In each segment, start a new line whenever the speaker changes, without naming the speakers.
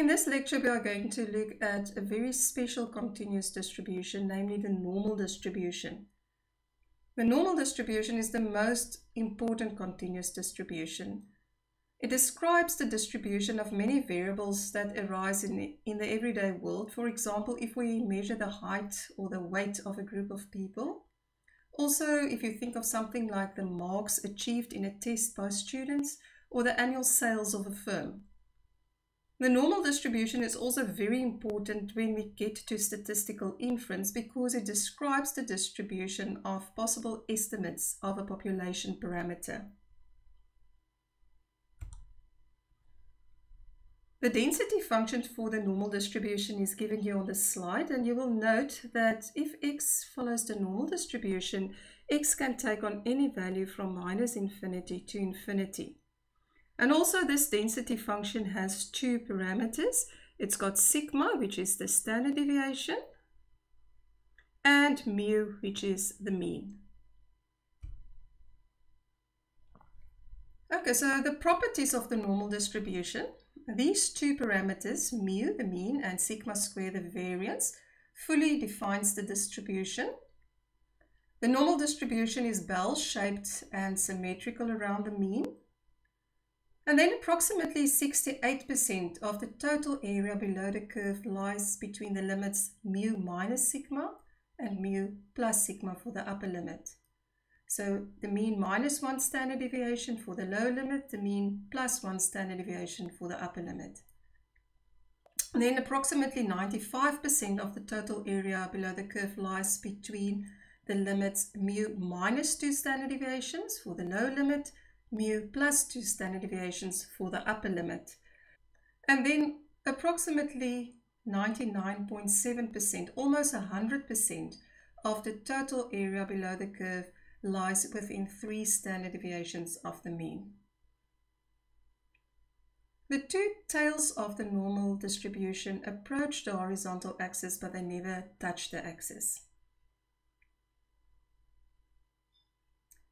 In this lecture, we are going to look at a very special continuous distribution, namely the normal distribution. The normal distribution is the most important continuous distribution. It describes the distribution of many variables that arise in the, in the everyday world. For example, if we measure the height or the weight of a group of people. Also, if you think of something like the marks achieved in a test by students or the annual sales of a firm. The normal distribution is also very important when we get to statistical inference because it describes the distribution of possible estimates of a population parameter. The density function for the normal distribution is given here on the slide and you will note that if x follows the normal distribution, x can take on any value from minus infinity to infinity. And also this density function has two parameters. It's got sigma, which is the standard deviation, and mu, which is the mean. Okay, so the properties of the normal distribution. These two parameters, mu, the mean, and sigma square, the variance, fully defines the distribution. The normal distribution is bell-shaped and symmetrical around the mean. And then approximately 68% of the total area below the curve lies between the limits mu minus sigma and mu plus sigma for the upper limit. So the mean minus one standard deviation for the lower limit, the mean plus one standard deviation for the upper limit. And then approximately 95% of the total area below the curve lies between the limits mu minus two standard deviations for the lower limit mu plus 2 standard deviations for the upper limit. And then approximately 99.7%, almost 100% of the total area below the curve lies within 3 standard deviations of the mean. The two tails of the normal distribution approach the horizontal axis but they never touch the axis.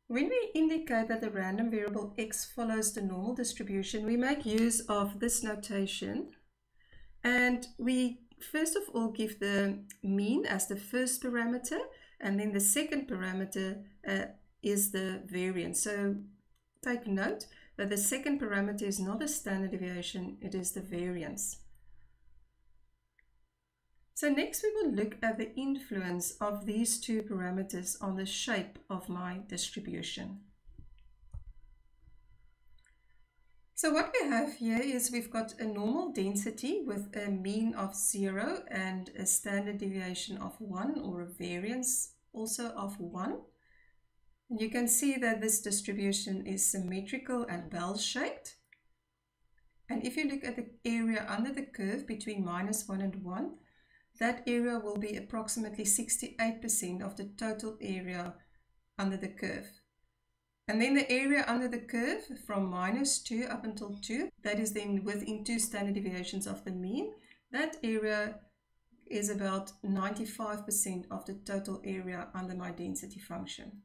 When we indicate that the random variable x follows the normal distribution, we make use of this notation. And we first of all give the mean as the first parameter, and then the second parameter uh, is the variance. So take note that the second parameter is not a standard deviation, it is the variance. So next we will look at the influence of these two parameters on the shape of my distribution. So what we have here is we've got a normal density with a mean of 0 and a standard deviation of 1 or a variance also of 1. And you can see that this distribution is symmetrical and bell-shaped. And if you look at the area under the curve between minus 1 and 1, that area will be approximately 68% of the total area under the curve. And then the area under the curve from minus 2 up until 2, that is then within two standard deviations of the mean, that area is about 95% of the total area under my density function.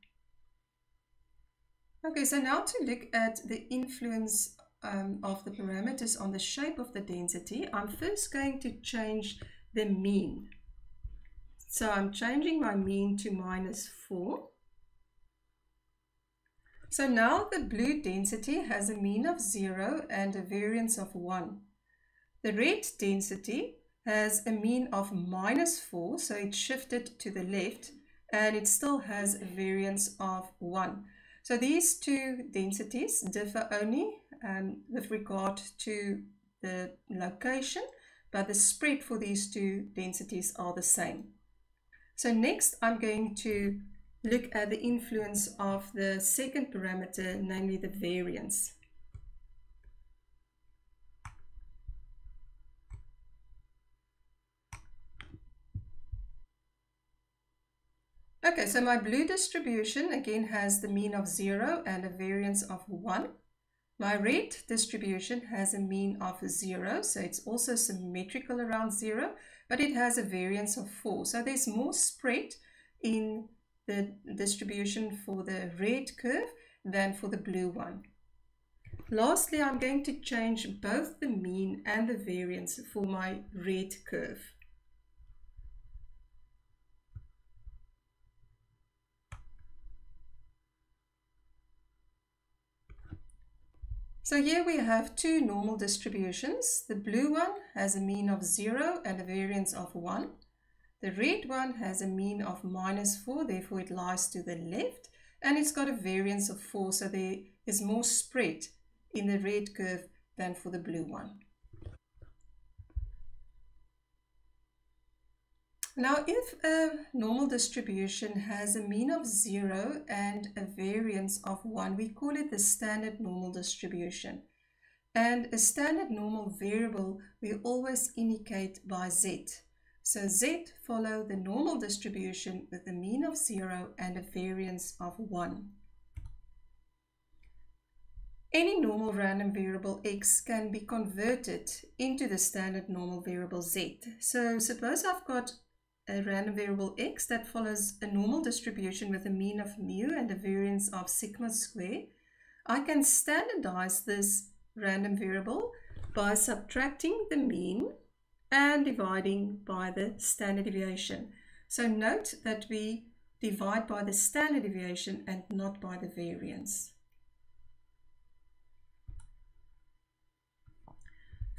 Okay, so now to look at the influence um, of the parameters on the shape of the density, I'm first going to change the mean. So I'm changing my mean to minus 4. So now the blue density has a mean of 0 and a variance of 1. The red density has a mean of minus 4, so it shifted to the left, and it still has a variance of 1. So these two densities differ only um, with regard to the location, but the spread for these two densities are the same. So next I'm going to look at the influence of the second parameter, namely the variance. Okay, so my blue distribution again has the mean of 0 and a variance of 1. My rate distribution has a mean of 0, so it's also symmetrical around 0, but it has a variance of 4. So there's more spread in the distribution for the red curve than for the blue one. Lastly, I'm going to change both the mean and the variance for my red curve. So here we have two normal distributions. The blue one has a mean of 0 and a variance of 1. The red one has a mean of minus 4, therefore it lies to the left. And it's got a variance of 4, so there is more spread in the red curve than for the blue one. Now, if a normal distribution has a mean of 0 and a variance of 1, we call it the standard normal distribution. And a standard normal variable we always indicate by z. So z follow the normal distribution with a mean of 0 and a variance of 1. Any normal random variable x can be converted into the standard normal variable z. So suppose I've got a random variable x that follows a normal distribution with a mean of mu and a variance of sigma square. I can standardize this random variable by subtracting the mean and dividing by the standard deviation. So note that we divide by the standard deviation and not by the variance.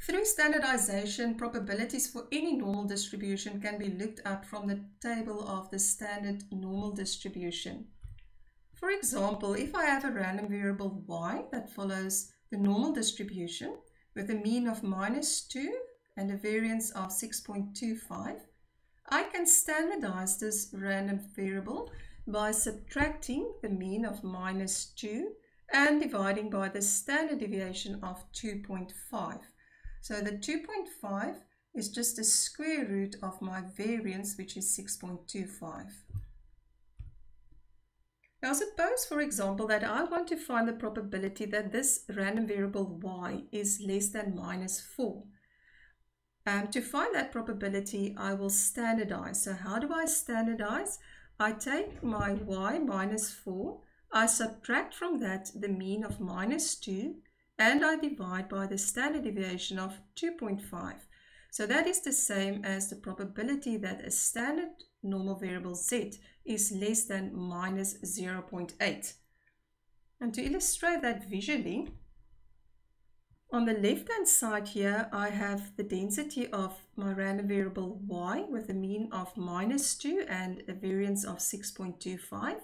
Through standardization, probabilities for any normal distribution can be looked up from the table of the standard normal distribution. For example, if I have a random variable y that follows the normal distribution with a mean of minus 2 and a variance of 6.25, I can standardize this random variable by subtracting the mean of minus 2 and dividing by the standard deviation of 2.5. So the 2.5 is just the square root of my variance, which is 6.25. Now suppose, for example, that I want to find the probability that this random variable y is less than minus 4. Um, to find that probability, I will standardize. So how do I standardize? I take my y minus 4, I subtract from that the mean of minus 2, and I divide by the standard deviation of 2.5. So that is the same as the probability that a standard normal variable z is less than minus 0.8. And to illustrate that visually, on the left hand side here I have the density of my random variable y with a mean of minus 2 and a variance of 6.25.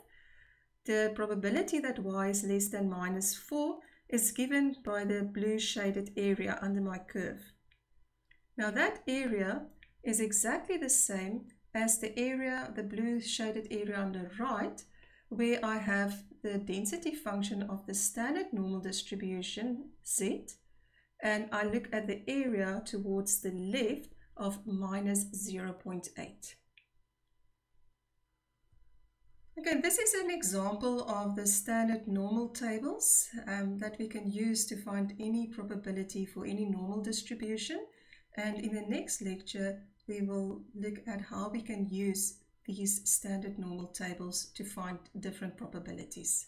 The probability that y is less than minus 4 is given by the blue shaded area under my curve. Now that area is exactly the same as the area, the blue shaded area on the right, where I have the density function of the standard normal distribution z, and I look at the area towards the left of minus 0.8. Okay, this is an example of the standard normal tables um, that we can use to find any probability for any normal distribution. And in the next lecture, we will look at how we can use these standard normal tables to find different probabilities.